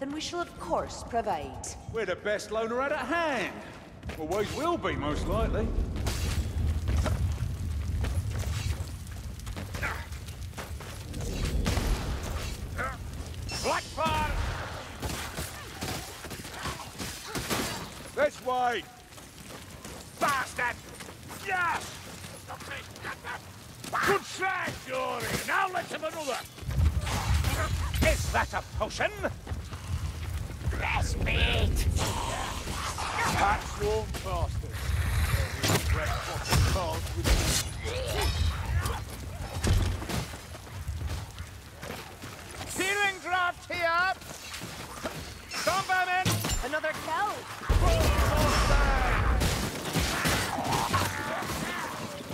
then we shall of course provide. We're the best loaner at hand. Always will be, most likely. Another kill!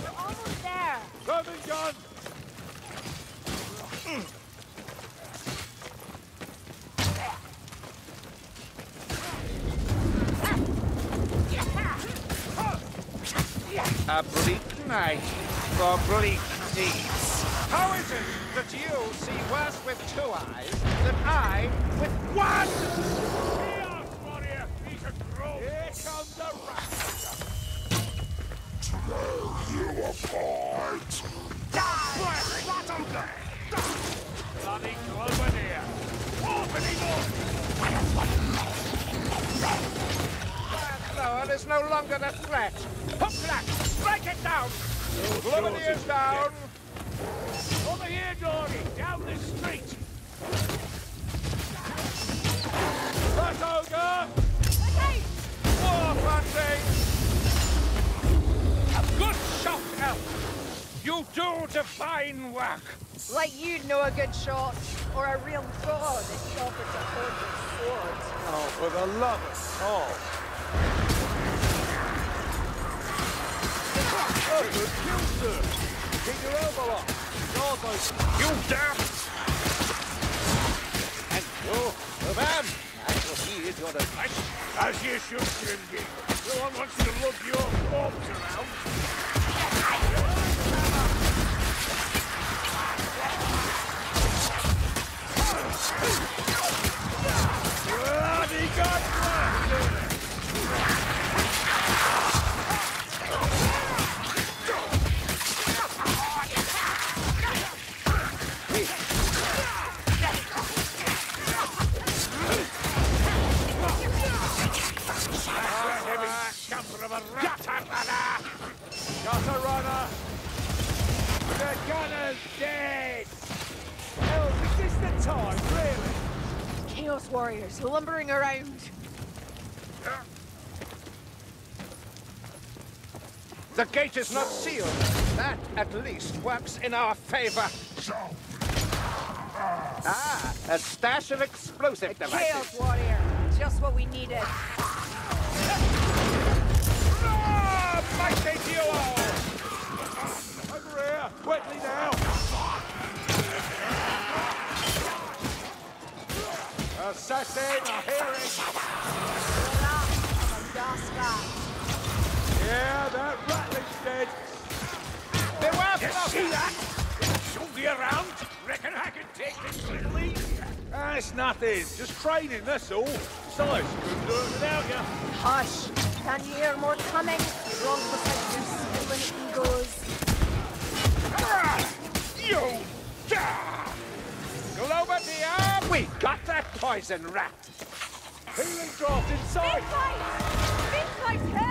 We're almost there! Coming gun! A bleak night for bleak deeds. How is it that you see worse with two eyes than I with one? You apart. Die, bottom Bloody clover here. Open That lower is no longer a threat. Hook that! Strike it down! Glover down! Over here, Dory! Down this street! That ogre! War hunting! Shot, You do divine work! Like you'd know a good shot, or a real god if you offered to hold your sword. Oh, for the love of God! Oh, good kill, sir! Keep your elbow up! Doors open! You dare! And you, the man! I will heed your advice. As you should, Grimgig. No one wants to lug your corpse around. Bloody God! The gate is not sealed. That, at least, works in our favor. Ah, a stash of explosive devices. Chaos warrior! Just what we needed. Ah, mighty duo! Over here! Quickly now! Assassin, I hear it! Yeah, that rattling's dead! Beware, you see that? Shove you around. Reckon I can take this little easy. Ah, it's nothing. Just training, that's all. Besides, you couldn't do it without you. Hush! Can you hear more coming? Wrong beside your stolen egos. Ah, You dare! Globadier, we got that poison rat. Healing draft inside! Big fight! Big fight,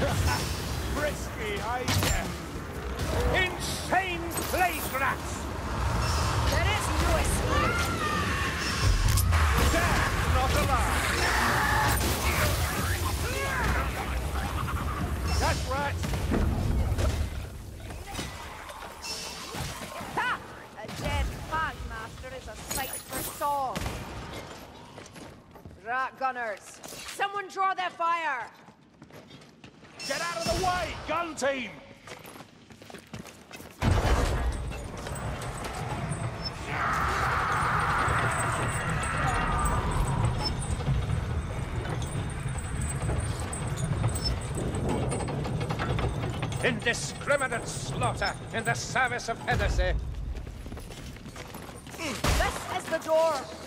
Frisky, eh? Insane plague rats! There is no team! Indiscriminate slaughter in the service of Hennessy. This is the door.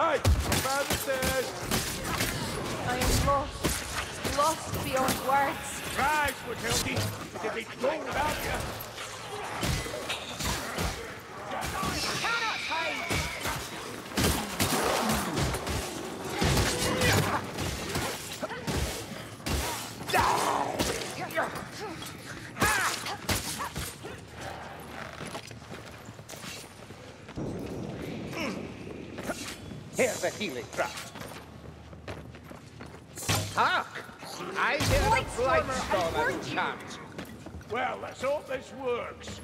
Hey, I found the stairs! I am lost. Lost beyond words. Tries, Matilda! It'd be told about you! Here's a healing draught. Hark! I hear the Blightstormer, I Blightstormer heard you. chant. Well, let's hope this works.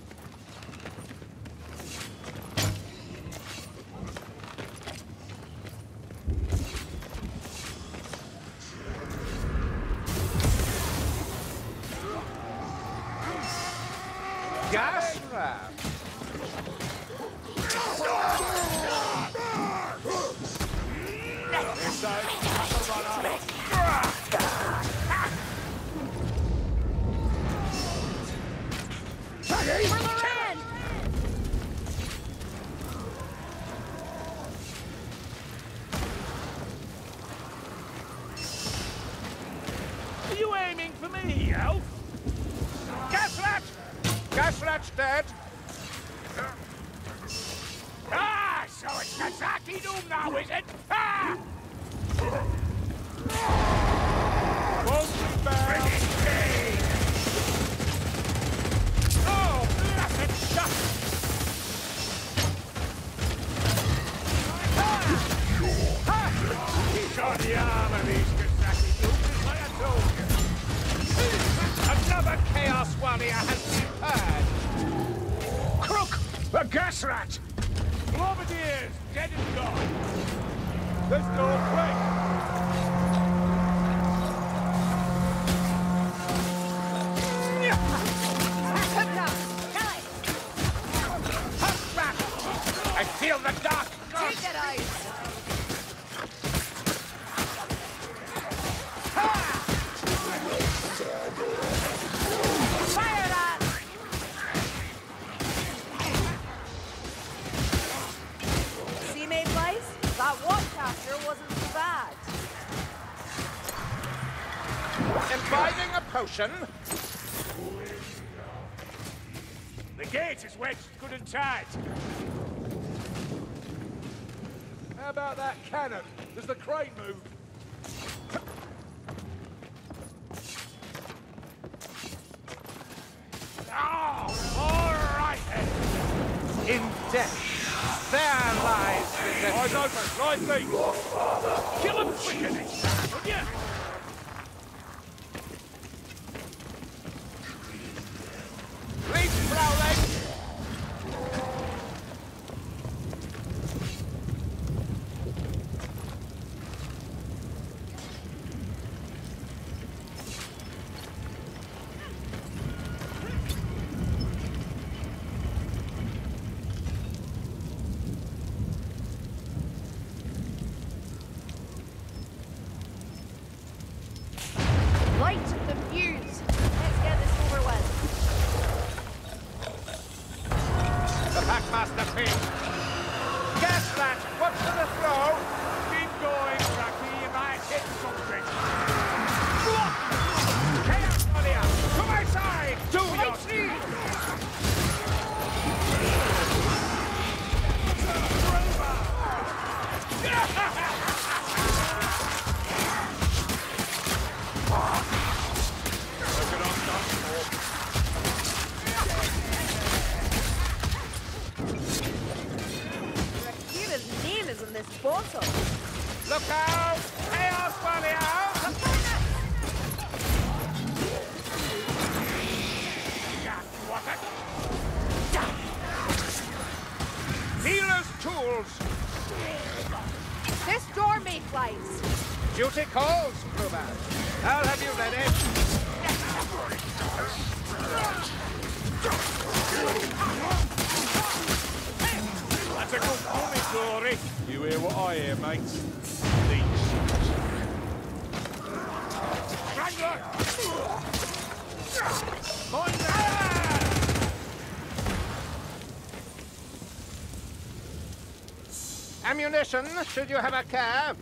For me, Elf? Gas rat! Gas rat's dead. Ah, so it's Kazaki Doom now, is it? Ah! Won't be bad. Oh, blessed shot! He's on the arm of Another Chaos Warrior has been purged. Crook! The gas rat! Globadier's dead and gone. Let's go The gate is wedged good and tight. How about that cannon? Does the crate move? Oh, all right then. In death, there lies the Eyes open, right feet. Kill him quicker next time, story. You hear what I hear, mates? Wrangler! Mind that! Ammunition, should you have a care.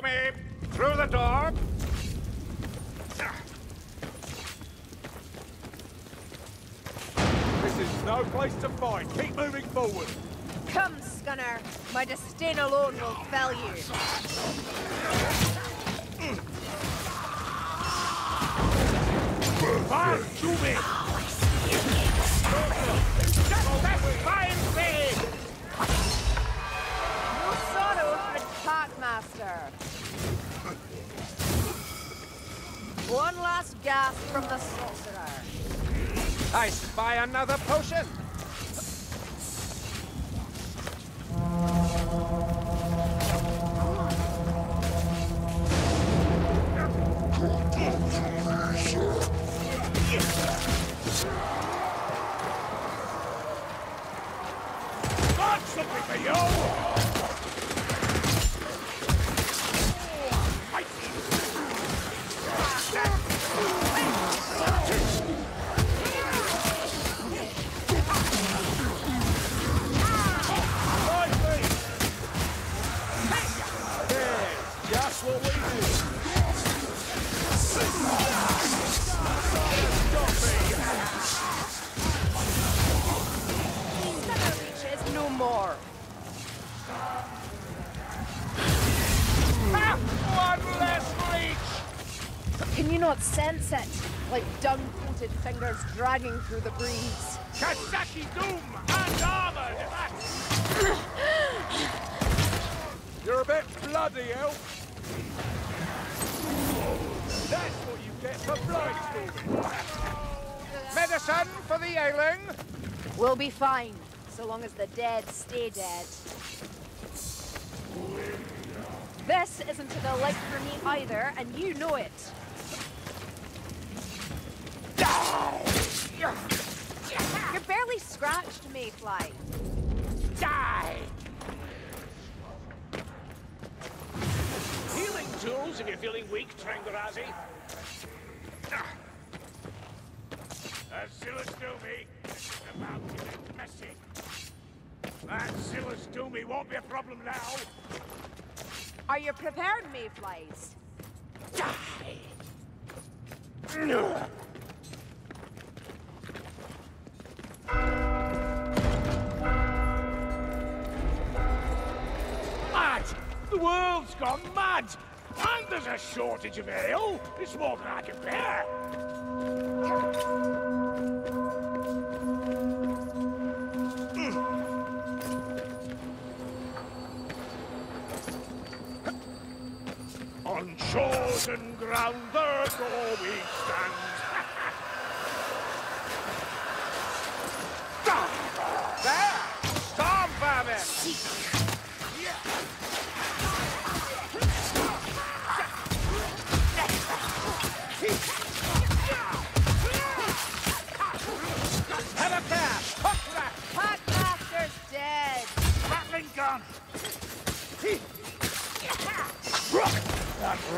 Follow me through the door. This is no place to fight. Keep moving forward. Come, Skunner. My disdain alone will fell you. Fine, to me! Fine One last gasp from the sorcerer. I spy another potion. Got something for you! Can you not sense it? like dung-coated fingers dragging through the breeze. Kasaki Doom and armored! You're a bit bloody, elf. That's what you get for bloodstorming. Medicine for the ailing. We'll be fine, so long as the dead stay dead. This isn't to the light for me either, and you know it. You're barely scratched, Mayfly. Die! Healing tools if you're feeling weak, Trangarazi. Azilus ah. Doomy, this is about to get messy. That Zillus Doomy won't be a problem now. Are you prepared, Mayflies? Die! The world's gone mad! And there's a shortage of ale! It's more than I can bear! Mm. On chosen ground, therefore we stand.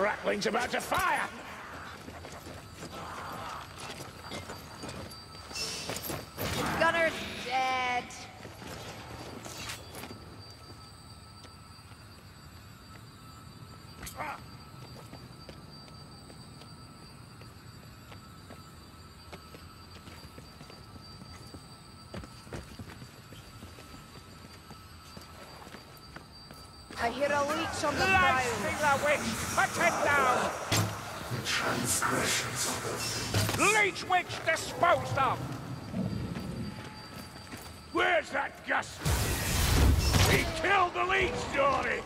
Rattling's about to fire! Gunner's dead! I hear a leech on the Light prowl. Witch! Attend down! The transgressions of the Leech Witch disposed of! Where's that Gus? He killed the leech, Johnny!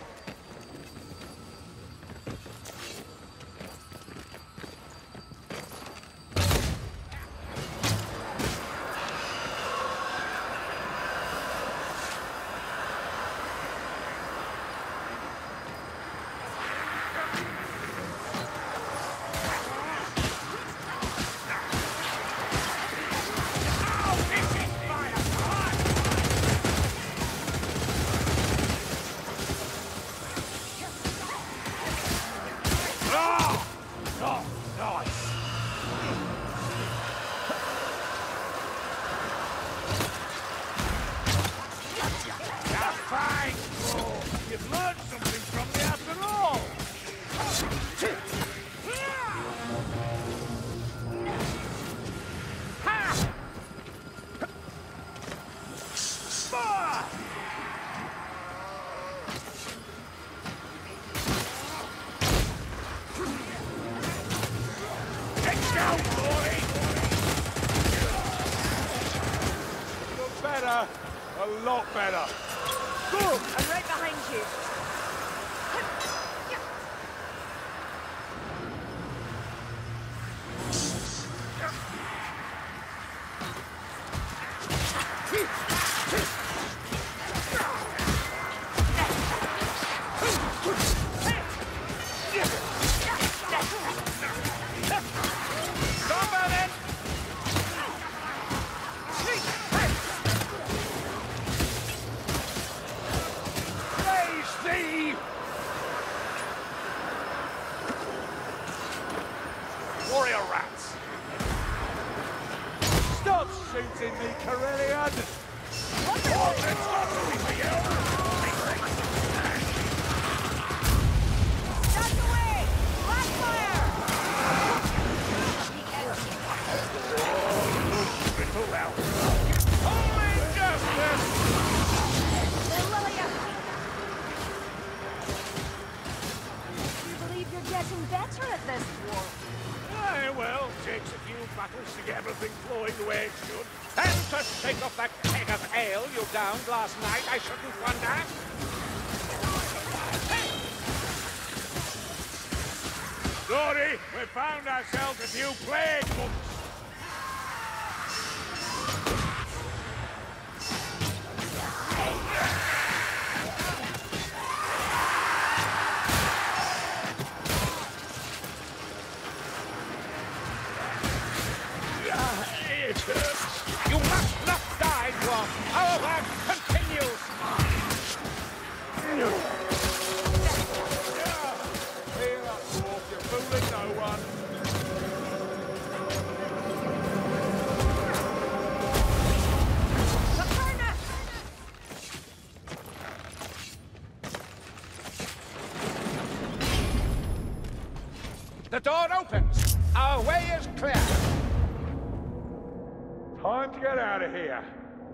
Time to get out of here.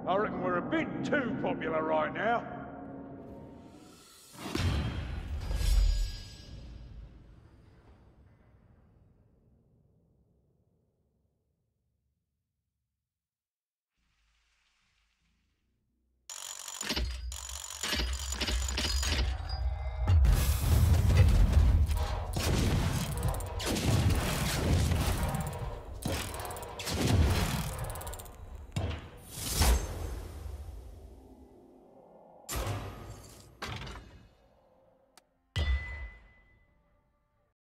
I reckon we're a bit too popular right now.